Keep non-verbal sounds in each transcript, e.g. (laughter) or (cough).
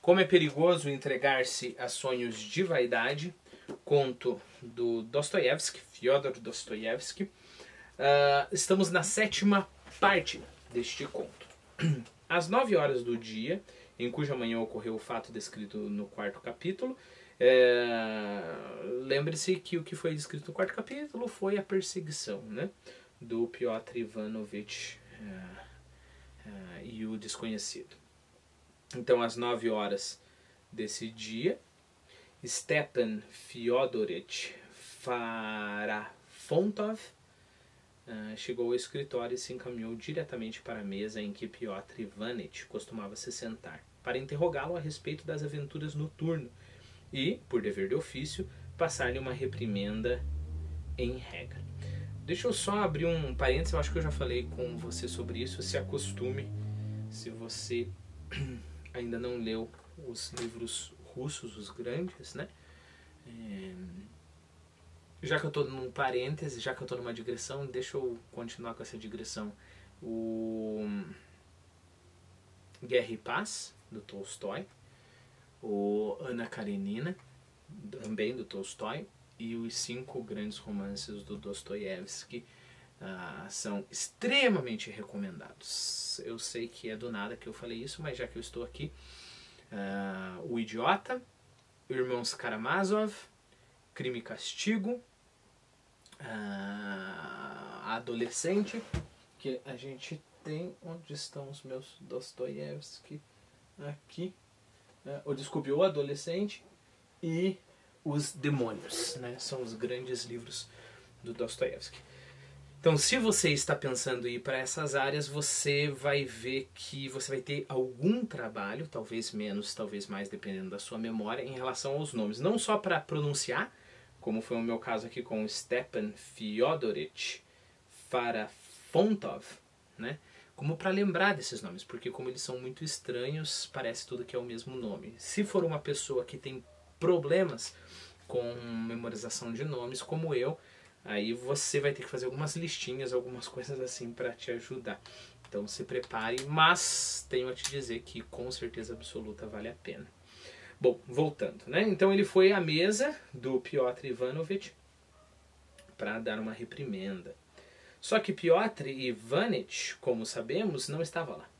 Como é perigoso entregar-se a sonhos de vaidade, conto do Dostoiévski, Fyodor Dostoiévski. Uh, estamos na sétima parte deste conto. (clears throat) Às nove horas do dia, em cuja manhã ocorreu o fato descrito no quarto capítulo, é, lembre-se que o que foi descrito no quarto capítulo foi a perseguição né, do Piotr Ivanovich é, é, e o desconhecido. Então, às nove horas desse dia, Stepan Fyodorich Farafontov uh, chegou ao escritório e se encaminhou diretamente para a mesa em que Piotr Ivanich costumava se sentar, para interrogá-lo a respeito das aventuras noturnas e, por dever de ofício, passar-lhe uma reprimenda em regra. Deixa eu só abrir um parênteses, eu acho que eu já falei com você sobre isso. Se acostume, se você ainda não leu os livros russos, os grandes, né? É... Já que eu estou num parêntese, já que eu estou numa digressão, deixa eu continuar com essa digressão. O Guerra e Paz, do Tolstói, o Ana Karenina, também do Tolstói, e os cinco grandes romances do Dostoiévski uh, são extremamente recomendados. Eu sei que é do nada que eu falei isso, mas já que eu estou aqui, uh, O Idiota, Irmãos Karamazov, Crime e Castigo, uh, Adolescente, que a gente tem. Onde estão os meus Dostoiévski? Aqui. Uh, ou desculpe, O Adolescente e Os Demônios. Né? São os grandes livros do Dostoiévski. Então, se você está pensando em ir para essas áreas, você vai ver que você vai ter algum trabalho, talvez menos, talvez mais, dependendo da sua memória, em relação aos nomes. Não só para pronunciar, como foi o meu caso aqui com Stepan Fyodorich Farafontov, né? como para lembrar desses nomes, porque como eles são muito estranhos, parece tudo que é o mesmo nome. Se for uma pessoa que tem problemas com memorização de nomes, como eu, Aí você vai ter que fazer algumas listinhas, algumas coisas assim para te ajudar. Então se prepare, mas tenho a te dizer que com certeza absoluta vale a pena. Bom, voltando, né? Então ele foi à mesa do Piotr Ivanovich para dar uma reprimenda. Só que Piotr Ivanich, como sabemos, não estava lá.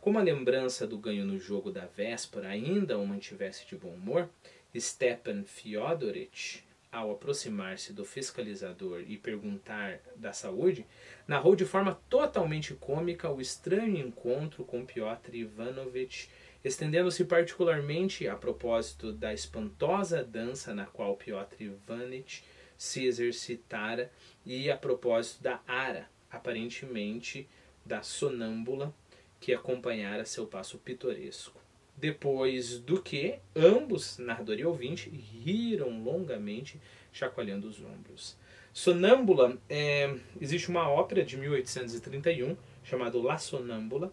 Como a lembrança do ganho no jogo da véspera ainda o mantivesse de bom humor, Stepan Fyodorich ao aproximar-se do fiscalizador e perguntar da saúde, narrou de forma totalmente cômica o estranho encontro com Piotr Ivanovich, estendendo-se particularmente a propósito da espantosa dança na qual Piotr Ivanich se exercitara e a propósito da ara, aparentemente da sonâmbula, que acompanhara seu passo pitoresco. Depois do que ambos, narrador e ouvinte, riram longamente, chacoalhando os ombros. Sonâmbula, é, existe uma ópera de 1831 chamada La Sonâmbula,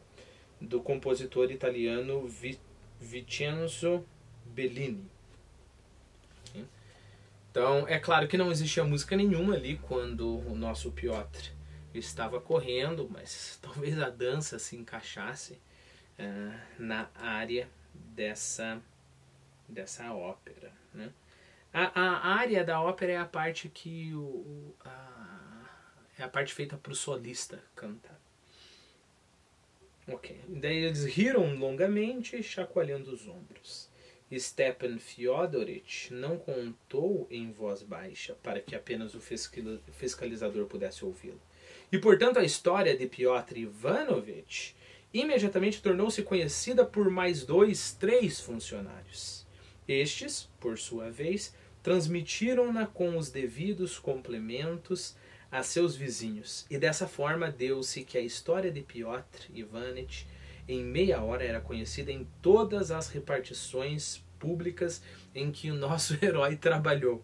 do compositor italiano Vincenzo Bellini. Então, é claro que não existia música nenhuma ali quando o nosso Piotr estava correndo, mas talvez a dança se encaixasse uh, na área dessa, dessa ópera. Né? A, a área da ópera é a parte que o, a, é a parte feita para o solista cantar. Ok. Daí eles riram longamente, chacoalhando os ombros. Stepan Fyodorich não contou em voz baixa para que apenas o fiscalizador pudesse ouvi-lo. E portanto a história de Piotr Ivanovich imediatamente tornou-se conhecida por mais dois, três funcionários. Estes, por sua vez, transmitiram-na com os devidos complementos a seus vizinhos, e dessa forma deu-se que a história de Piotr Ivanich em meia hora era conhecida em todas as repartições públicas em que o nosso (laughs) herói trabalhou.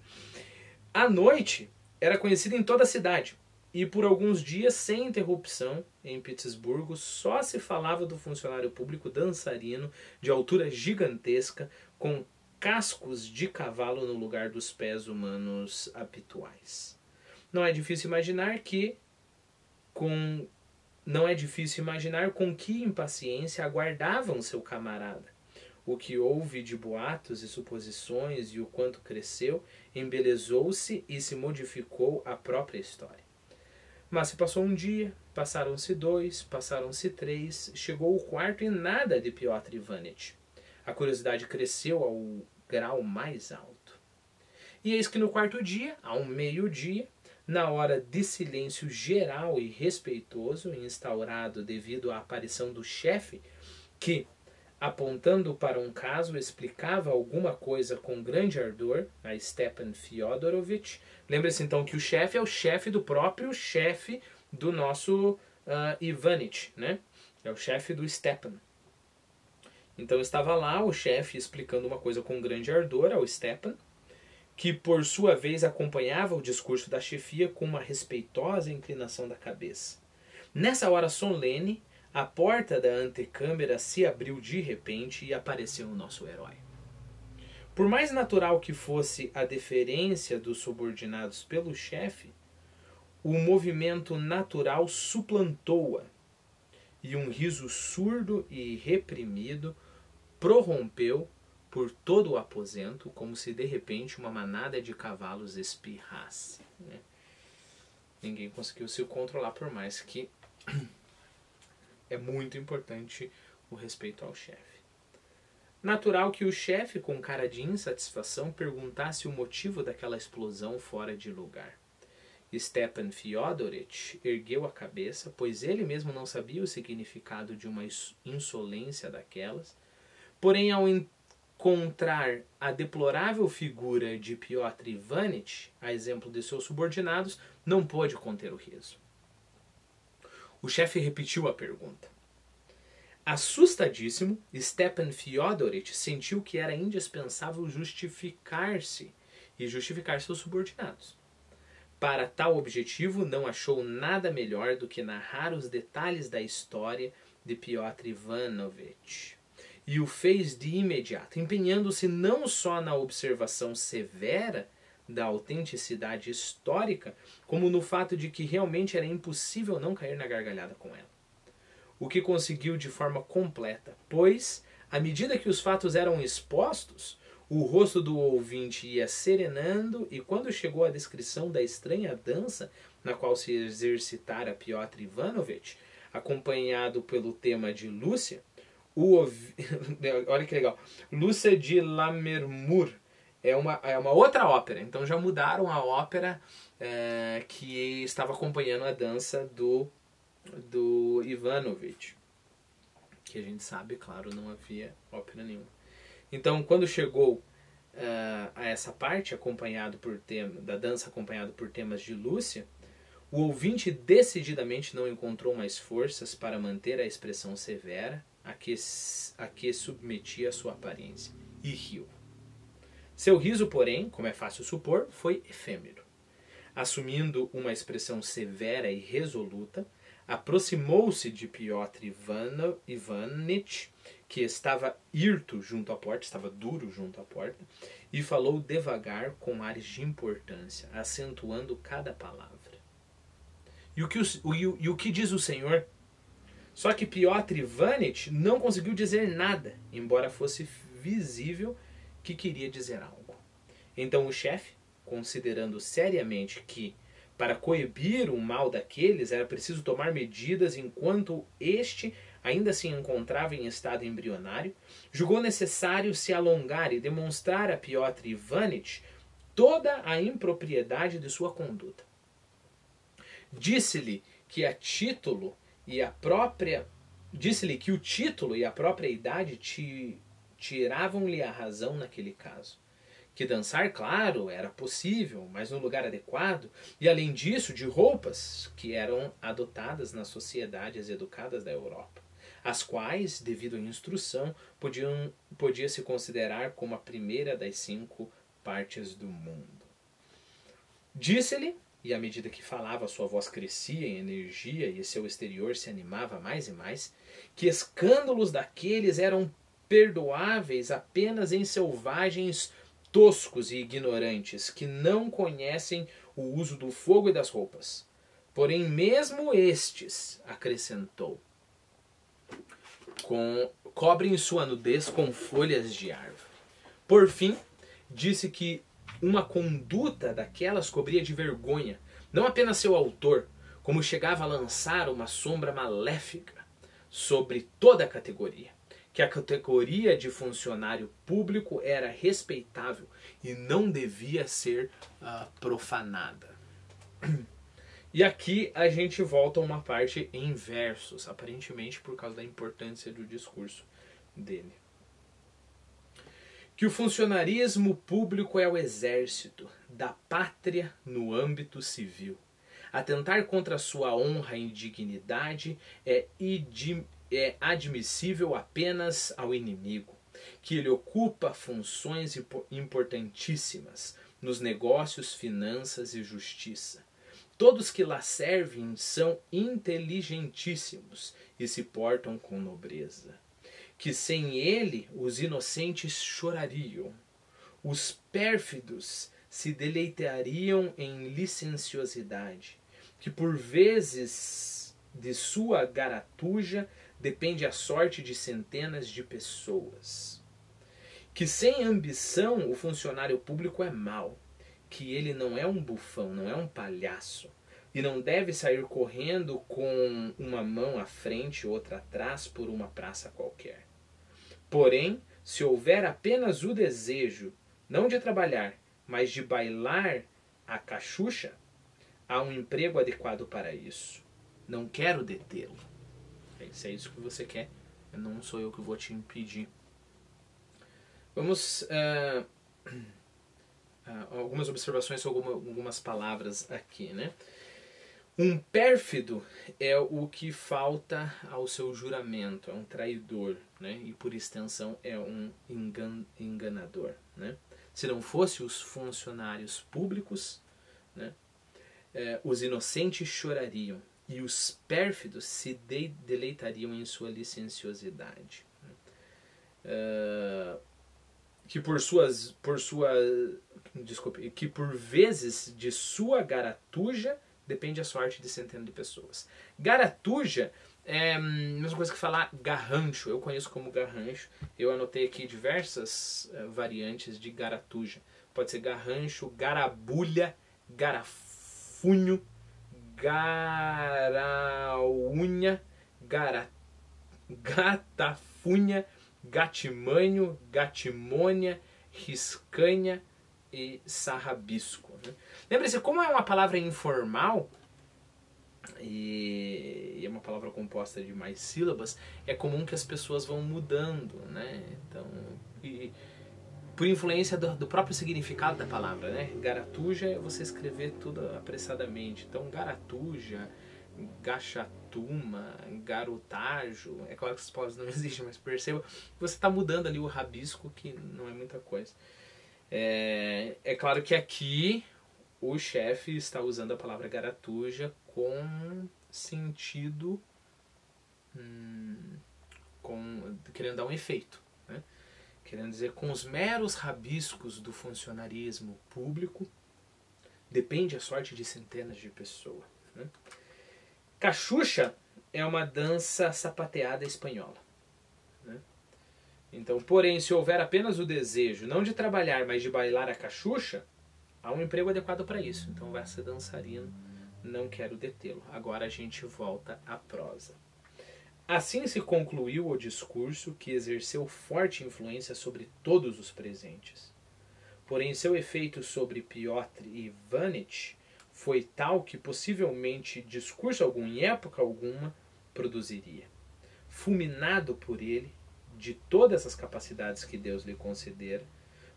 À noite, era conhecida em toda a cidade, e por alguns dias, sem interrupção, em Petersburgo, só se falava do funcionário público dançarino de altura gigantesca, com cascos de cavalo no lugar dos pés humanos habituais. Não é difícil imaginar que com não é difícil imaginar com que impaciência aguardavam seu camarada. o que houve de boatos e suposições e o quanto cresceu, embelezou-se e se modificou a própria história. Mas se passou um dia, passaram-se dois, passaram-se três, chegou o quarto e nada de Piotr Ivanitch. A curiosidade cresceu ao grau mais alto. E eis que no quarto dia, ao meio-dia, na hora de silêncio geral e respeitoso, instaurado devido à aparição do chefe, que, apontando para um caso, explicava alguma coisa com grande ardor a Stepan Fyodorovich. Lembre-se então que o chefe é o chefe do próprio chefe do nosso uh, Ivanich, né? É o chefe do Stepan. Então estava lá o chefe explicando uma coisa com grande ardor ao Stepan, que por sua vez acompanhava o discurso da chefia com uma respeitosa inclinação da cabeça. Nessa hora solene, a porta da antecâmara se abriu de repente e apareceu o nosso herói. Por mais natural que fosse a deferência dos subordinados pelo chefe, o movimento natural suplantou-a, e um riso surdo e reprimido prorrompeu por todo o aposento, como se de repente uma manada de cavalos espirrasse. Né? Ninguém conseguiu se controlar, por mais que é muito importante o respeito ao chefe. Natural que o chefe, com cara de insatisfação, perguntasse o motivo daquela explosão fora de lugar. Stepan Fyodorich ergueu a cabeça, pois ele mesmo não sabia o significado de uma insolência daquelas. Porém, ao encontrar a deplorável figura de Piotr Ivanitch, a exemplo de seus subordinados, não pôde conter o riso. O chefe repetiu a pergunta. Assustadíssimo, Stepan Fyodorich sentiu que era indispensável justificar-se e justificar seus subordinados. Para tal objetivo, não achou nada melhor do que narrar os detalhes da história de Piotr Ivanovich. E o fez de imediato, empenhando-se não só na observação severa da autenticidade histórica, como no fato de que realmente era impossível não cair na gargalhada com ela. O que conseguiu de forma completa, pois, à medida que os fatos eram expostos, o rosto do ouvinte ia serenando, e quando chegou a descrição da estranha dança na qual se exercitara Piotr Ivanovich, acompanhado pelo tema de Lúcia, o (laughs) olha que legal, Lúcia de Lammermoor, é uma, é uma outra ópera. Então já mudaram a ópera é, que estava acompanhando a dança do, do Ivanovich. Que a gente sabe, claro, não havia ópera nenhuma. Então quando chegou uh, a essa parte acompanhado por tema, da dança acompanhado por temas de Lúcia, o ouvinte decididamente não encontrou mais forças para manter a expressão severa a que, a que submetia a sua aparência e riu. Seu riso, porém, como é fácil supor, foi efêmero. Assumindo uma expressão severa e resoluta, aproximou-se de Piotr Ivanitch, que estava hirto junto à porta, estava duro junto à porta, e falou devagar com ares de importância, acentuando cada palavra. E o que, o, o, e o que diz o Senhor? Só que Piotr Ivanitch não conseguiu dizer nada, embora fosse visível que queria dizer algo. Então o chefe, considerando seriamente que para coibir o mal daqueles era preciso tomar medidas enquanto este ainda se encontrava em estado embrionário, julgou necessário se alongar e demonstrar a Piotr Ivanitch toda a impropriedade de sua conduta. Disse-lhe que a título e a própria disse-lhe que o título e a própria idade te tiravam-lhe a razão naquele caso. Que dançar, claro, era possível, mas no lugar adequado, e além disso, de roupas que eram adotadas nas sociedades educadas da Europa, as quais, devido à instrução, podiam, podia se considerar como a primeira das cinco partes do mundo. Disse-lhe, e à medida que falava, sua voz crescia em energia e seu exterior se animava mais e mais, que escândalos daqueles eram perdoáveis apenas em selvagens toscos e ignorantes que não conhecem o uso do fogo e das roupas. Porém, mesmo estes, acrescentou, com, cobrem sua nudez com folhas de árvore. Por fim, disse que uma conduta daquelas cobria de vergonha não apenas seu autor, como chegava a lançar uma sombra maléfica sobre toda a categoria. Que a categoria de funcionário público era respeitável e não devia ser uh, profanada. (clears throat) E aqui a gente volta a uma parte em versos, aparentemente por causa da importância do discurso dele. Que o funcionarismo público é o exército da pátria no âmbito civil. Atentar contra sua honra e dignidade é, é admissível apenas ao inimigo, que ele ocupa funções importantíssimas nos negócios, finanças e justiça Todos que lá servem são inteligentíssimos e se portam com nobreza. Que sem ele os inocentes chorariam, os pérfidos se deleitariam em licenciosidade, que por vezes de sua garatuja depende a sorte de centenas de pessoas. Que sem ambição o funcionário público é mau, que ele não é um bufão, não é um palhaço. E não deve sair correndo com uma mão à frente e outra atrás por uma praça qualquer. Porém, se houver apenas o desejo, não de trabalhar, mas de bailar a cachucha, há um emprego adequado para isso. Não quero detê-lo. Se é isso que você quer, não sou eu que vou te impedir. Vamos. Uh uh, algumas observações sobre algumas palavras aqui, né? Um pérfido é o que falta ao seu juramento, é um traidor, né? E por extensão é um engan enganador, né? Se não fosse os funcionários públicos, né? É, os inocentes chorariam e os pérfidos se de deleitariam em sua licenciosidade. Uh, que por suas por sua desculpe, que por vezes de sua garatuja depende a sorte de centenas de pessoas. Garatuja é a mesma coisa que falar garrancho. Eu conheço como garrancho. Eu anotei aqui diversas uh, variantes de garatuja. Pode ser garrancho, garabulha, garafunho, garaunha, gara, gatafunha, gatimanho, gatimônia, riscanha e sarrabisco. Né? Lembre-se, como é uma palavra informal e, é uma palavra composta de mais sílabas, é comum que as pessoas vão mudando, né? Então, e, por influência do, do, próprio significado da palavra, né? Garatuja é você escrever tudo apressadamente. Então, garatuja, gachatuma, garotajo, é claro que essas palavras não (laughs) existem, mas perceba que você está mudando ali o rabisco, que não é muita coisa. É, é claro que aqui o chefe está usando a palavra garatuja com sentido. Hum, com, querendo dar um efeito. Né? Querendo dizer, com os meros rabiscos do funcionarismo público, depende a sorte de centenas de pessoas. Né? Cachucha é uma dança sapateada espanhola. Então, porém, se houver apenas o desejo, não de trabalhar, mas de bailar a cachucha, há um emprego adequado para isso. Então, vai ser dançarino, não quero detê-lo. Agora a gente volta à prosa. Assim se concluiu o discurso que exerceu forte influência sobre todos os presentes. Porém, seu efeito sobre Piotr Ivanitch foi tal que possivelmente discurso algum em época alguma produziria. Fulminado por ele, de todas as capacidades que Deus lhe concedera,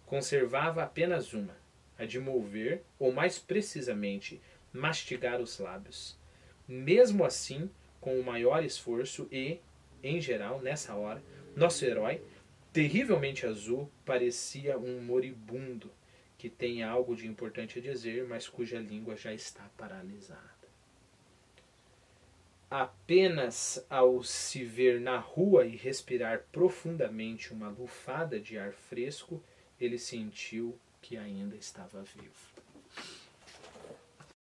conservava apenas uma, a de mover, ou mais precisamente, mastigar os lábios. Mesmo assim, com o maior esforço e, em geral, nessa hora, nosso herói, terrivelmente azul, parecia um moribundo que tem algo de importante a dizer, mas cuja língua já está paralisada apenas ao se ver na rua e respirar profundamente uma lufada de ar fresco, ele sentiu que ainda estava vivo.